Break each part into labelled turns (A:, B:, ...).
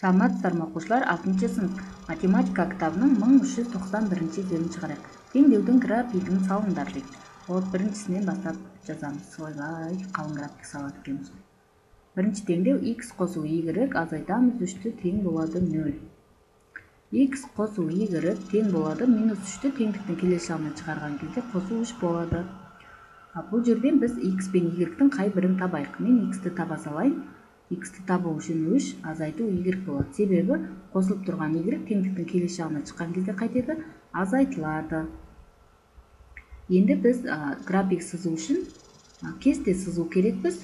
A: саламатсыздарбы окуучулар алтынчы сынып. Математика токсон биринчи изебин чыгарайык теңдөөдүн графигин салыңдар дейт вот биринчисинен баштап жазабыз ойбай калың график салат экенбиз биринчи теңдөө x косуу y азайтамыз үчтү тең болот нөл. X косуу y тең болот минус үчтү теңдиктин келе шагына чыгарган кезде косуу үч болот бул жерден биз x менен y кай бирин табайык мен xти таба салайын. X-ти табуу үчүн үч азайтуу y болот себеби косулуп турган y теңдиктин келе шагына чыккан кезде кайтеді азайтылат энди биз график сызуу үчүн кесте сызуу керекпиз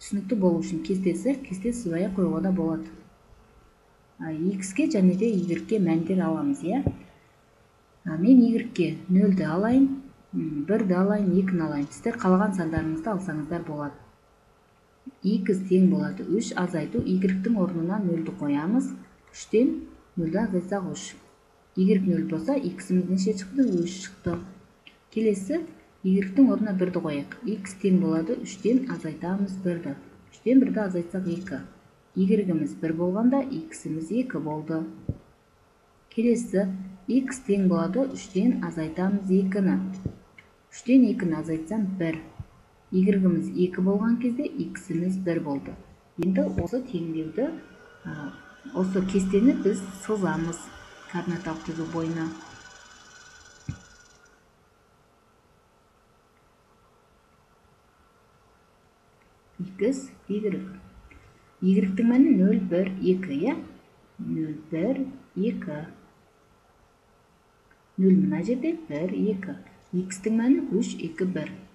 A: түшүнүктүү болуу үчүн кесте сызсак кесте сызбай коюуга да болот xке және де yге мааниндер алабыз э мен yге нөлдү алайын бирди алайын экини алайын. Сиздер каалаган сандарыңызды алсаңыздар болот x тең болады 3 азайту y-тің орнына 0-ді қоямыз 3-тен 0-ді азайсақ 3 y 0 болса x-іміз неше шықты 3 шықты келесі y-тің орнына 1-ді қояйық x тең болады 3-тен азайтамыз 1-ді 3-тен 1-ді азайтсақ 2 y-іміз 1 болғанда x-іміз 2 болды келесі x тең болады 3-тен азайтамыз 2-ні 3-тен 2-ні азайтсам 1 y-іміз 2 болған кезде x-іміз 1 болды. Енді осы теңдеуді осы кестені біз сызамыз координаталық түзу бойына. X y y-тің мәні 0 1 2 иә? 0 1 2 0 мына жерде 1 2 x-тің мәні 3 2 1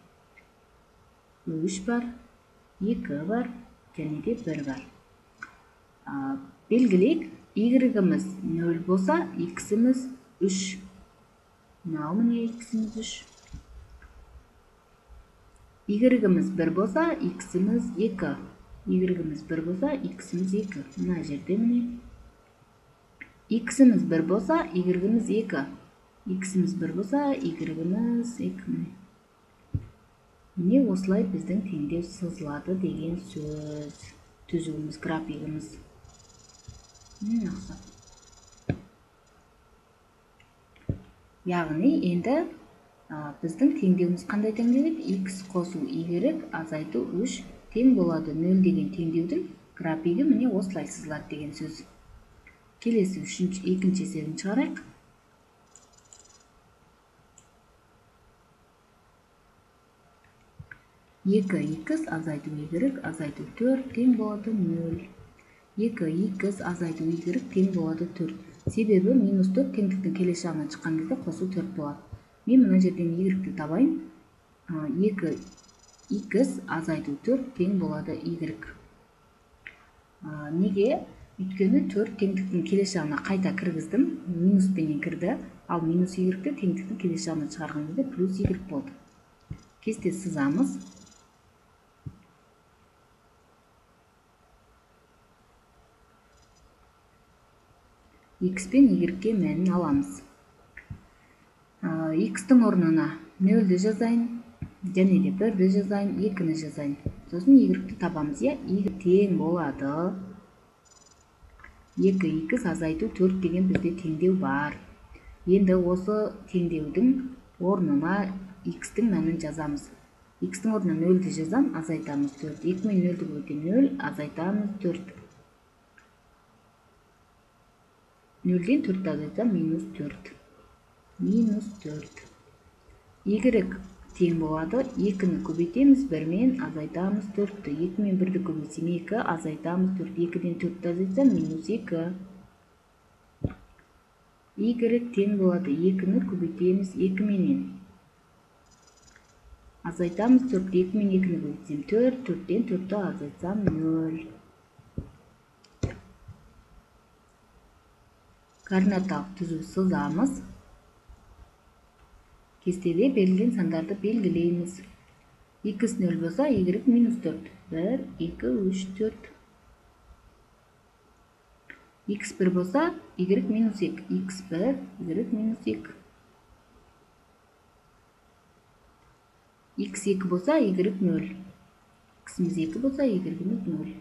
A: үш бар екі бар және де бір бар белгілейік игрегіміз нөл болса иксіміз үш мынау міне иксіміз үш игрегіміз бір болса иксіміз екі игрегіміз бір болса иксіміз екі мына жерде міне иксіміз бір болса игрегіміз екі иксіміз бір болса игрегіміз екі міне міне осылай біздің теңдеу сызылады деген сөз түзуіміз графигіміз яғни енді біздің теңдеуіміз қандай теңделеді x қосу y азайту үш тең болады нөл деген теңдеудің графигі міне осылай сызылады деген сөз келесі үшінші екінші есебін шығарайық екі x азайту y азайту төрт тең болады нөл. екі x азайту y тең болады төрт. Себебі минус төрт теңдіктің келесі жағына шыққан кезде қосу төрт болады. Мен мына жерден y табайын. Екі x азайту төрт тең болады y неге? Өйткені төрт теңдіктің келесі жағына қайта кіргіздім. Минуспенен кірді. Ал минус y-ті теңдіктің келесі жағына шығарған кезде плюс y болды. Кесте сызамыз. X пен y мәнін аламыз. X-тің орнына нөлді жазайын және де бірді жазайын екіні жазайын. Сосын y-ті табамыз иә? Y тең болады. Екі x азайту төрт деген бізде теңдеу бар. Енді осы теңдеудің орнына x-тің мәнін жазамыз. X-тің орнына нөлді жазам азайтамыз төрт. Екі мен нөлді бөлген нөл азайтамыз төрт. Нөлден төртті азайтсам минус төрт минус төрт y тең болады екіні көбейтеміз бірмен азайтамыз төртті екі мен бірді көбейтсем екі азайтамыз төрт екіден төртті азайтсам минус екі y тең болады екіні көбейтеміз екі менен азайтамыз төрт екі мен екіні көбейтсем төрт төрттен төртті азайтсам нөл координаталык түзүү сызамыз кестеде берилген сандарды белгилейбиз x нөл болсо y минус төрт бир эки үч төрт x бир болсо y минус эки x бир y минус эки x эки болсо y нөл ximiz эки болсо y нөл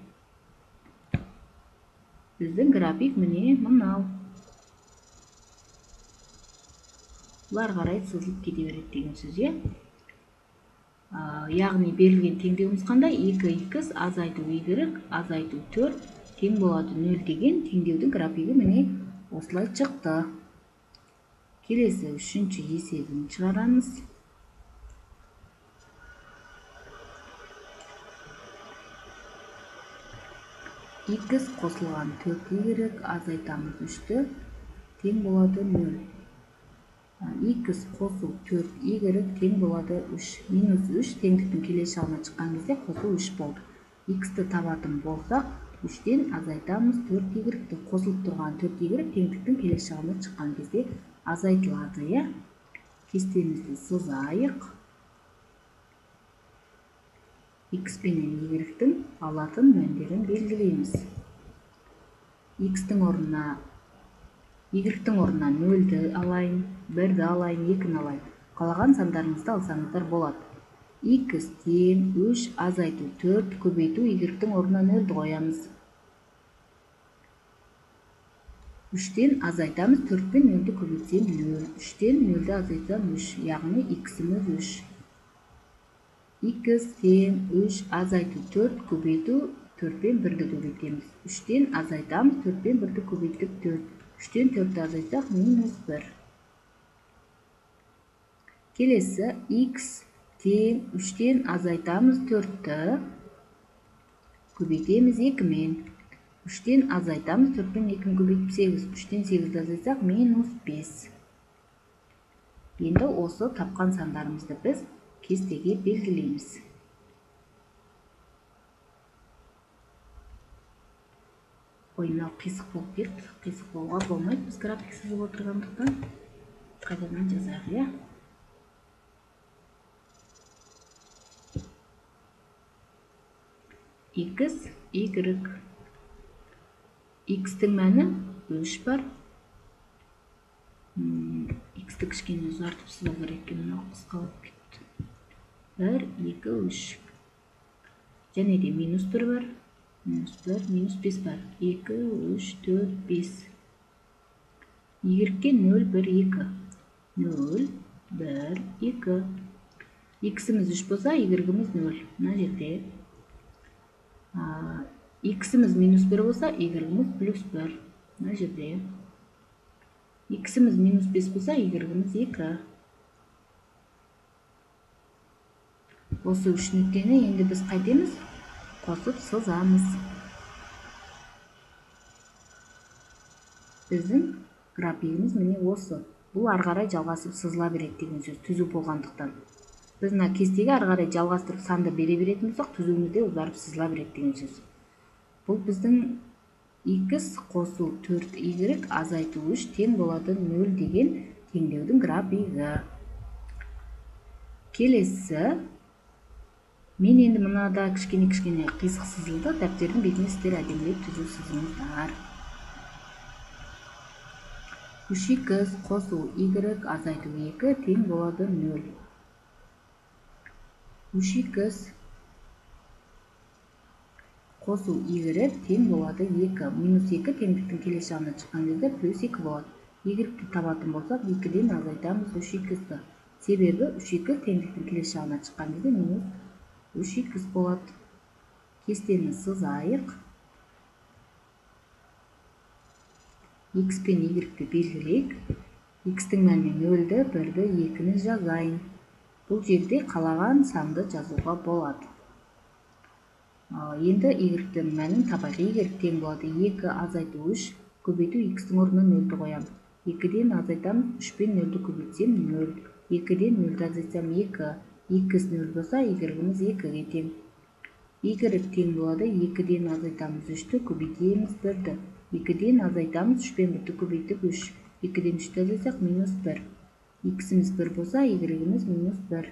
A: біздің график міне мынау бұлар қарай сызылып кете береді деген сөз иә? Яғни берілген теңдеуіміз қандай екі икс азайту y азайту төрт тең болады нөл деген теңдеудің графигі міне осылай шықты. Келесі үшінші есебін шығарамыз. Икс қосылған төрт y азайтамыз үшті тең болады нөл. Икс қосу төрт y тең болады үш. Минус үш теңдіктің келесі жағына шыққан кезде қосу үш болды. Иксті табатын болсақ үштен азайтамыз төрт y қосылып тұрған төрт y теңдіктің келесі жағына шыққан кезде азайтылады иә? Кестемізді сызайық. X пенен y-тің алатын мәндерін белгілейміз. X-тің орнына y-тің орнына нөлді алайын. Бірді алайын екіні алайын. Қалаған сандарыңызды алсаңыздар болады. X тең үш азайту төрт көбейту y-тің орнына нөлді қоямыз. Үштен азайтамыз төрт пен нөлді көбейтсем нөл. Үштен нөлді азайтсам үш. Яғни иксіміз үш. Икс тең үш азайту төрт көбейту төртпен бірді көбейтеміз. Үштен азайтамыз төртпен бірді көбейттік төрт. Үштен төртті азайтсақ минус бір. Келесі икс тең үштен азайтамыз төртті. Көбейтеміз екімен. Үштен азайтамыз төртпен екіні көбейтіп сегіз. Үштен сегізді азайтсақ минус бес. Енді осы тапқан сандарымызды біз кестеге белгілейміз. Ой мынау қисық болып кетті. Қисық болуға болмайды. Біз график сызып отырғандықтан қайтадан жазайық иә? X y. X-тің мәні үш бар. X-ті кішкене ұзартып сызу керек екен мынау қысқа болып бір екі үш. Және де минус бір бар. Минус бір минус бес бар. Екі үш төрт бес. Егерге нөл бір екі. Нөл бір екі. Иксіміз үш болса игіргіміз нөл. Мына жерде иксіміз минус бір болса игіргіміз плюс бір мына жерде. Иксіміз минус бес болса игіргіміз екі. Осы үш нүктені енді біз қайтеміз. Қосып сызамыз. Біздің графигіміз міне осы. Бұл ары қарай жалғасып сызыла береді деген сөз түзу болғандықтан біз мына кестеге ары қарай жалғастырып санды бере беретін болсақ түзуімізде ұзарып сызыла береді деген сөз. Бұл біздің x қосу 4 y азайту 3 тең болады 0 деген теңдеудің графигі. Келесі. Мен енді мынада кішкене кішкене қисық сызылды дәптердің бетіне сіздер әдемілеп түзу сызыңыздар. Үш x қосу y азайту екі тең болады нөл көшекөз қосу иілері тең болады 2 минус 2 теңдіктің келесі жағына шыққан кезде плюс 2 болады игілікті табатын болсақ 2-ден азайтамыз 3-2-ті. себебі 3-2 теңдіктің келесі жағына шыққан кезде минус 3-2 болады кестені сызайық x пен y-ді белгілейік x-тің мәні 0-ді 1-ді 2-ні жазайын бұл жерде қалаған санды жазуға болады. Енді y-тің мәнін табайық y тең болады. 2 азайту 3 көбейту x-тің орнына нөлді қоямын екіден азайтамыз үш пен нөлді көбейтсем нөл. Екіден нөлді азайтсам екі. X нөл болса y-іміз екіге тең. Y тең болады екіден азайтамыз үшті көбейтеміз бірді. Екіден азайтамыз үш пен бірді көбейттік үш. Екіден үшті азайтсақ минус бір. X-іміз бір болса y-іміз минус бір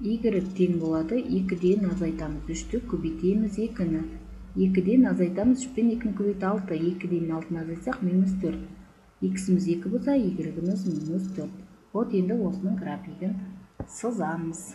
A: y тең болады екіден азайтамыз үшті көбейтеміз екіні екіден азайтамыз үш пен екіні көбейт алты екіден алтыны азайтсақ минус төрт x-іміз екі болса y-іміз минус төрт вот енді осының графигін сызамыз